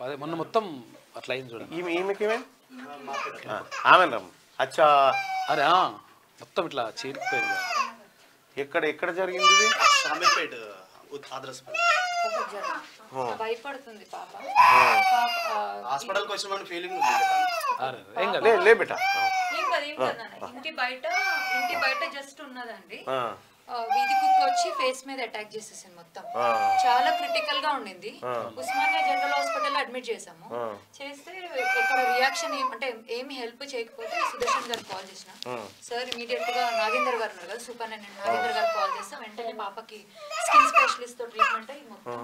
అదే మొన్న మొత్తం అట్లా అయింది చూడండి. ఈమె ఈమెకి ఆమె అచ్చా. అరే ఆ, మొత్తం ఇట్లా చీరిపోయింది. ఎక్కడ ఎక్కడ జరిగింది ఇది? భయపడుతుంది పాప. హాస్పిటల్కి వచ్చిన ఫీలింగ్ లే బేట. ఇంటి బయట ఇంటి బయట జస్ట్ ఉన్నదండి. వీధి కుక్క వచ్చి ఫేస్ మీద అటాక్ చేసేసింది మొత్తం. చాలా క్రిటికల్గా ఉండింది. ఉస్మానియా జనరల్ హాస్పిటల్ అడ్మిట్ చేసాము చేస్తే ఇక్కడ రియాక్షన్ ఏం అంటే ఏమి హెల్ప్ చేయకపోతే సుదర్శన్ గారు కాల్ చేసిన. సార్ ఇమీడియట్గా నాగేందర్ గారు ఉన్నారు కదా సూపరింటెండెంట్ నాగేందర్ గారు కాల్ చేస్తే వెంటనే పాపకి స్కిన్ స్పెషలిస్ట్తో ట్రీట్మెంట్ అయ్యి మొత్తం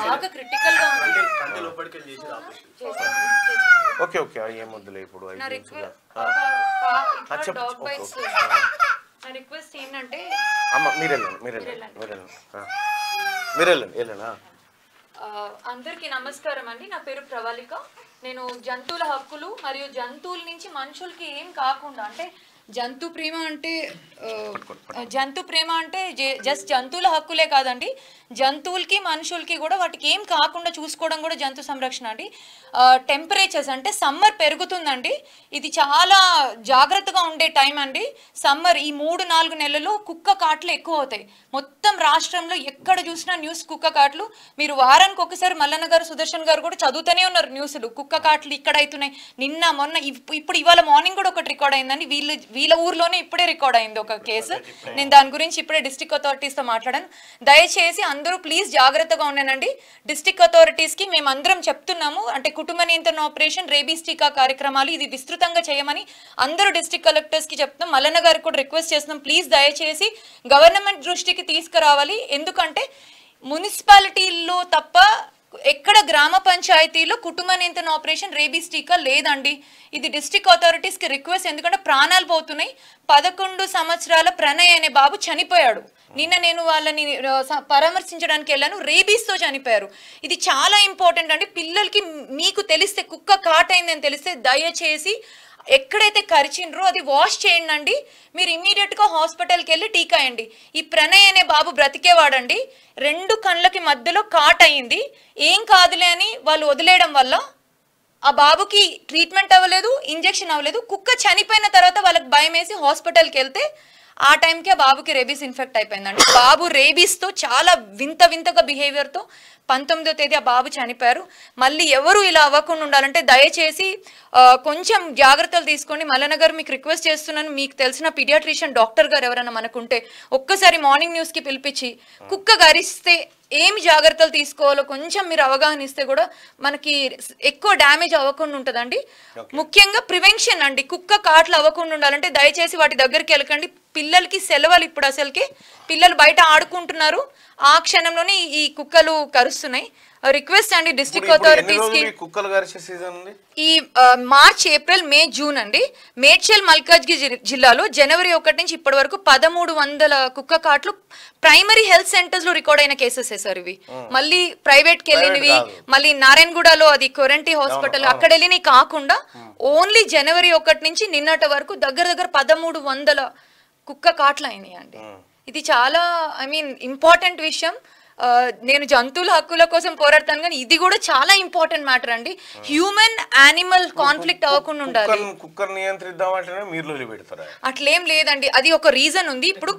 బాగా క్రిటికల్గా ఉంది. Okay okay. ఆ, ఏం వద్దులే ఇప్పుడు చెప్పు. బైట్స్ నా రిక్వెస్ట్ ఏంటంటే అమ్మ మీరు వెళ్ళండి మీరు వెళ్ళండి మీరు వెళ్ళండి ఆ. మీరు వెళ్ళండి వెళ్ళండి ఆ. ఆ, అందరికీ నమస్కారం అండి నా పేరు ప్రవళిక నేను జంతువుల హక్కులు మరియు జంతువుల నుంచి మనుషులకి ఏం కాకుండా అంటే జంతు ప్రేమ అంటే జంతు ప్రేమ అంటే జే- జస్ట్ జంతువుల హక్కులే కాదండి. జంతువులకి మనుషులకి కూడా వాటికి ఏం కాకుండా చూసుకోవడం కూడా జంతు సంరక్షణ అండి. టెంపరేచర్స్ అంటే సమ్మర్ పెరుగుతుందండి. ఇది చాలా జాగ్రత్తగా ఉండే టైం అండి. సమ్మర్ ఈ మూడు నాలుగు నెలలు కుక్క కాట్లు ఎక్కువ అవుతాయి. మొత్తం రాష్ట్రంలో ఎక్కడ చూసినా న్యూస్ కుక్క కాట్లు. మీరు వారానికి ఒకసారి మల్లన్న గారు సుదర్శన్ గారు కూడా చదువుతూనే ఉన్నారు న్యూస్లు. కుక్క కాట్లు ఇక్కడ అవుతున్నాయి నిన్న మొన్న ఇప్- ఇప్పుడు ఇవాళ మార్నింగ్ కూడా ఒకటి రికార్డ్ అయిందండి. వీళ్ళ వీళ్ళ ఊర్లోనే ఇప్పుడే రికార్డ్ అయింది ఒక కేసు నేను దాని గురించి ఇప్పుడే డిస్ట్రిక్ట్ అథారిటీస్తో మాట్లాడాను. దయచేసి అందరూ ప్లీజ్ జాగ్రత్తగా ఉండండి. డిస్ట్రిక్ట్ అథారిటీస్కి మేము అందరం చెప్తున్నాము. అంటే కుటుంబ నియంత్రణ ఆపరేషన్ రేబీస్ టీకా కార్యక్రమాలు ఇది విస్తృతంగా చేయమని అందరూ డిస్ట్రిక్ట్ కలెక్టర్స్కి చెప్తున్నాం. మల్లన్న గారికి కూడా రిక్వెస్ట్ చేస్తున్నాం. ప్లీజ్ దయచేసి గవర్నమెంట్ దృష్టికి తీసుకురావాలి. ఎందుకంటే మున్సిపాలిటీల్లో తప్ప ఎక్కడ గ్రామ పంచాయతీలో కుటుంబ నియంత్రణ ఆపరేషన్ రేబీస్ టీకా లేదండి. ఇది డిస్టిక్ అథారిటీస్కి రిక్వెస్ట్ ఎందుకంటే ప్రాణాలు పోతున్నాయి. పదకొండు సంవత్సరాల ప్రణయ్ అనే బాబు చనిపోయాడు. నిన్న నేను వాళ్ళని పరామర్శించడానికి వెళ్ళాను. రేబీస్తో చనిపోయారు. ఇది చాలా ఇంపార్టెంట్ అండి. పిల్లలకి మీకు తెలిస్తే కుక్క కాటైందని తెలిస్తే దయచేసి ఎక్కడైతే కరిచిండ్రో అది వాష్ చేయండి మీరు ఇమీడియట్గా హాస్పిటల్కి వెళ్ళి టీకా అయ్యండి ఈ ప్రణయ్ అనే బాబు బ్రతికేవాడండి. రెండు కళ్ళకి మధ్యలో కాట్ అయింది. ఏం కాదులే అని వాళ్ళు వదిలేయడం వల్ల ఆ బాబుకి ట్రీట్మెంట్ అవ్వలేదు ఇంజెక్షన్ అవ్వలేదు. కుక్క చనిపోయిన తర్వాత వాళ్ళకి భయం వేసి హాస్పిటల్కి వెళ్తే ఆ టైంకి బాబుకి రేబీస్ ఇన్ఫెక్ట్ అయిపోయిందండి బాబు రేబీస్తో చాలా వింత వింతగా బిహేవియర్తో పంతొమ్మిదో తేదీ ఆ బాబు చనిపోయారు. మళ్ళీ ఎవరు ఇలా అవ్వకుండా ఉండాలంటే దయచేసి కొంచెం జాగ్రత్తలు తీసుకోండి. మల్లన్న గారు మీకు రిక్వెస్ట్ చేస్తున్నాను. మీకు తెలిసిన పీడియాట్రిషియన్ డాక్టర్ గారు ఎవరైనా మనకుంటే ఒక్కసారి మార్నింగ్ న్యూస్కి పిలిపించి కుక్క గరిస్తే ఏమి జాగ్రత్తలు తీసుకోవాలో కొంచెం మీరు అవగాహన ఇస్తే కూడా మనకి ఎక్కువ డ్యామేజ్ అవ్వకుండా ఉంటుందండి. ముఖ్యంగా ప్రివెన్షన్ అండి. కుక్క కాట్లు అవ్వకుండా ఉండాలంటే దయచేసి వాటి దగ్గరికి వెళ్ళకండి. పిల్లలకి సెలవులు ఇప్పుడు అసలుకి. పిల్లలు బయట ఆడుకుంటున్నారు. ఆ క్షణంలోనే ఈ- కుక్కలు కరుస్తున్నాయి. రిక్వెస్ట్ అండి డిస్ట్రిక్ట్ అథారిటీస్కి ఈ మార్చ్ ఏప్రిల్ మే జూన్ అండి. మేడ్చల్ మల్కాజ్గి జి- జిల్లాలో జనవరి ఒకటి నుంచి ఇప్పటి వరకు పదమూడు వందల కుక్క కాట్లు ప్రైమరీ హెల్త్ సెంటర్స్లో రికార్డ్ అయిన కేసెస్ సార్ ఇవి. మళ్ళీ ప్రైవేట్కి వెళ్ళినవి. మళ్ళీ నారాయణగూడలో అది కొరంటి హాస్పిటల్ అక్కడ వెళ్ళినవి కాకుండా ఓన్లీ జనవరి ఒకటి నుంచి నిన్నటి వరకు దగ్గర దగ్గర పదమూడు వందల కుక్క కాట్లు అయినాయి అండి ఇది చాలా ఐ మీన్ ఇంపార్టెంట్ విషయం. నేను జంతువుల హక్కుల కోసం పోరాడతాను కానీ ఇది కూడా చాలా ఇంపార్టెంట్ మ్యాటర్ అండి. హ్యూమన్ యానిమల్ కాన్ఫ్లిక్ట్ అవ్వకుండా ఉండాలి. కుక్కర్ నియంత్రిద్దామంటేనే మీరు వదిలిపెడతారా? అట్లేం లేదండి. అది ఒక రీజన్ ఉంది. ఇప్పుడు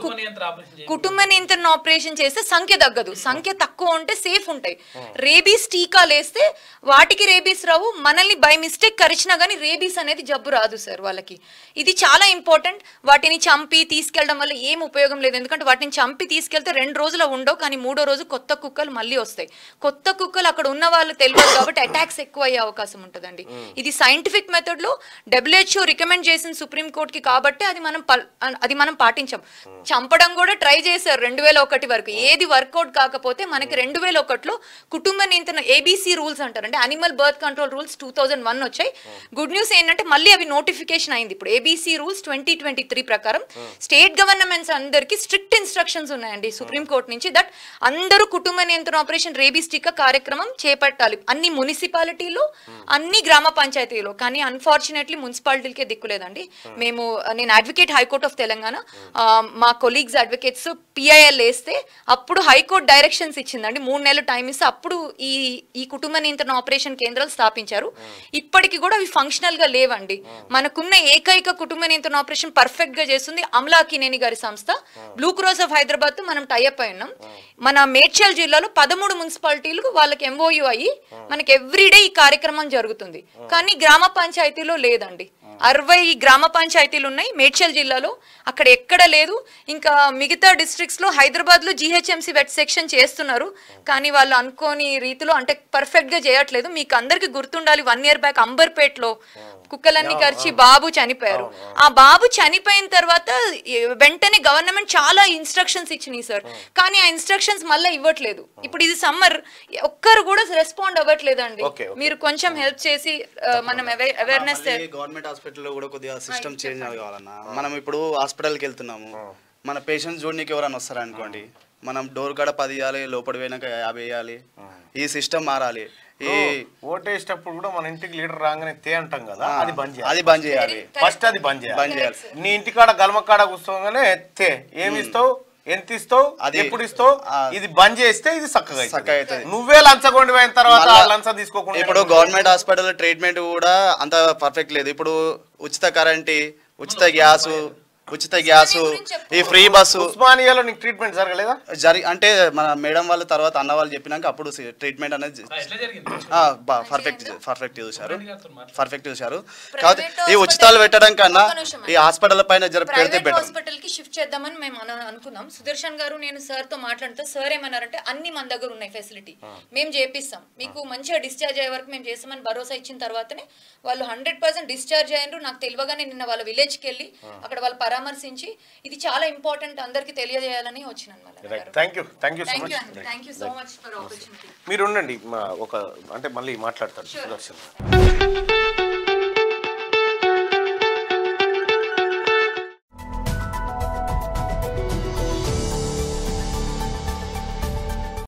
కుటుంబ నియంత్రణ ఆపరేషన్ చేస్తే సంఖ్య తగ్గదు. సంఖ్య తక్కువ ఉంటే సేఫ్ ఉంటాయి. రేబీస్ టీకాలు వేస్తే వాటికి రేబీస్ రావు. మనల్ని బై మిస్టేక్ కరిచినా కానీ రేబీస్ అనేది జబ్బు రాదు సార్ వాళ్ళకి. ఇది చాలా ఇంపార్టెంట్. వాటిని చంపి తీసుకెళ్ళడం వల్ల ఏం ఉపయోగం లేదు. ఎందుకంటే వాటిని చంపి తీసుకెళ్తే రెండు రోజులు ఉండవు కానీ మూడో రోజు కొత్త కుక్కలు మళ్ళీ వస్తాయి. కొత్త కుక్కలు అక్కడ ఉన్న వాళ్ళు తెలియదు కాబట్టి అటాక్స్ ఎక్కువ అయ్యే అవకాశం ఉంటుందండి. ఇది సైంటిఫిక్ మెథడ్లో డబ్ల్యూహెచ్ఓ రికమెండ్ చేసిన సుప్రీం కోర్టుకి కాబట్టి అది మనం అది మనం పాటించాం. చంపడం కూడా ట్రై చేశారు రెండు వేల ఒకటి వరకు. ఏది వర్కౌట్ కాకపోతే మనకి రెండు వేల ఒకటిలో కుటుంబ నియంత్రణ ఏబీసీ రూల్స్ అంటారు అంటే animal birth control rules two thousand one వచ్చాయి. గుడ్ న్యూస్ ఏంటంటే మళ్ళీ అవి నోటిఫికేషన్ అయింది. ఇప్పుడు ABC rules twenty twenty three ప్రకారం స్టేట్ గవర్నమెంట్స్ అందరికీ స్ట్రిక్ట్ ఇన్స్ట్రక్షన్స్ ఉన్నాయండి సుప్రీం కోర్ట్ నుంచి దట్ అందరూ అందరూ కుటుంబ నియంత్రణ ఆపరేషన్ రేబీస్ టీకా కార్యక్రమం చేపట్టాలి. అన్ని మున్సిపాలిటీలు అన్ని గ్రామ పంచాయతీలు. కానీ అన్ఫార్చునేట్లీ మున్సిపాలిటీలకే దిక్కులేదండి మేము నేను అడ్వకేట్ హైకోర్ట్ ఆఫ్ తెలంగాణ మా కొలీగ్స్ అడ్వకేట్స్ పిఐఎల్ వేస్తే అప్పుడు హైకోర్టు డైరెక్షన్స్ ఇచ్చిందండి. మూడు నెలలు టైం ఇస్తే అప్పుడు ఈ ఈ కుటుంబ నియంత్రణ ఆపరేషన్ కేంద్రాలు స్థాపించారు. ఇప్పటికి కూడా అవి ఫంక్షనల్గా లేవండి. మనకున్న ఏకైక కుటుంబ నియంత్రణ ఆపరేషన్ పర్ఫెక్ట్గా చేస్తుంది అమలా కినేని గారి సంస్థ. బ్లూ క్రాస్ ఆఫ్ హైదరాబాద్ మనం టైఅప్ అయి ఉన్నాం. మన మేడ్చల్ జిల్లాలో పదమూడు మున్సిపాలిటీలు వాళ్ళకి ఎంఓయు అయ్యి మనకి ఎవ్రీడే ఈ కార్యక్రమం జరుగుతుంది. కానీ గ్రామ పంచాయతీలో లేదండి. అరవై గ్రామ పంచాయతీలు ఉన్నాయి. మేడ్చల్ జిల్లాలో అక్కడ ఎక్కడ లేదు. ఇంకా మిగతా డిస్ట్రిక్ట్స్లో హైదరాబాద్లో జిహెచ్ఎంసీ వెట్ సెక్షన్ చేస్తున్నారు. కానీ వాళ్ళు అనుకోని రీతిలో అంటే పర్ఫెక్ట్గా చేయట్లేదు. మీకు అందరికి గుర్తుండాలి వన్ ఇయర్ బ్యాక్ అంబర్పేటలో కుక్కలన్నీ కరిచి బాబు చనిపోయారు. ఆ బాబు చనిపోయిన తర్వాత వెంటనే గవర్నమెంట్ చాలా ఇన్స్ట్రక్షన్స్ ఇచ్చినాయి సార్. కానీ ఆ ఇన్స్ట్రక్షన్స్ మళ్ళీ ఇవ్వట్లేదు. ఇప్పుడు ఇది సమ్మర్ ఒక్కరు కూడా రెస్పాండ్ అవ్వట్లేదండి. మీరు కొంచెం హెల్ప్ చేసి మనం అవేర్నెస్ గవర్నమెంట్ హాస్పిటల్లో కూడా కొద్దిగా సిస్టమ్ చేంజ్ కావాలన్న. మనం ఇప్పుడు హాస్పిటల్కి వెళ్తున్నాము మన పేషెంట్స్ చూడడానికి ఎవరైనా వస్తారు అనుకోండి. మనం డోర్ కాడ పది ఇవ్వాలి లోపల పోయినాక యాభై వేయాలి. ఈ సిస్టమ్ మారాలి. ఈ ఓటేసేటప్పుడు కూడా మన ఇంటికి లీడర్ రాగానే తే అంటాం కదా అది బంద్ చేయాలి. అది బంద్ చేయాలి. ఫస్ట్ అది బంద్ చేయాలి. బంద్ చేయాలి. నీ ఇంటికాడ గల్మకాడ కూర్చోగానే తే ఏమి ఇస్తావు? ఎంత ఇస్తావు అది- ఎప్పుడు ఇస్తావు. ఇది బంద్ చేస్తే ఇది చక్కగా అవుతుంది. చక్కగా అవుతుంది. నువ్వే లంచగొండి పోయిన తర్వాత లంచం తీసుకోకుండా ఇప్పుడు గవర్నమెంట్ హాస్పిటల్ ట్రీట్మెంట్ కూడా అంత పర్ఫెక్ట్ లేదు ఇప్పుడు ఉచిత కరెంట్ ఉచిత గ్యాసు ఉచిత గ్యాసు ఈ ఫ్రీ బస్సు. ఉస్మానియాలో నీకు ట్రీట్మెంట్ జరగలేదా? జరి అంటే మన మేడం వాళ్ళ తర్వాత అన్న వాళ్ళు చెప్పినాక అప్పుడు ట్రీట్మెంట్ అనేది పర్ఫెక్ట్ పర్ఫెక్ట్ చూశారు. పర్ఫెక్ట్ చూశారు. కాబట్టి ఈ ఉచితాలు పెట్టడం కన్నా ఈ హాస్పిటల్ పైన జర పెడితే ప్రైవేట్ బెటర్ హాస్పిటల్కి షిఫ్ట్ చేద్దామని మేము అన- అనుకున్నాం. సుదర్శన్ గారు నేను సార్తో మాట్లాడితే సార్ ఏమన్నారంటే అన్ని మన దగ్గర ఉన్నాయి ఫెసిలిటీ మేము చేపిస్తాం. మీకు మంచిగా డిశ్చార్జ్ అయ్యే వరకు మేము చేస్తామని భరోసా ఇచ్చిన తర్వాతనే వాళ్ళు హండ్రెడ్ పర్సెంట్ డిశ్చార్జ్ అయ్యారు నాకు తెలియగానే నిన్న వాళ్ళ విలేజ్కి వెళ్ళి అక్కడ వాళ్ళు పరామర్శించి ఇది చాలా ఇంపార్టెంట్ అందరికి తెలియజేయాలని వచ్చినాను మళ్ళీ సో మచ్ ఫర్ ఆపర్చునిటీ మీరు ఉండండి ఒక అంటే మళ్ళీ మాట్లాడతారు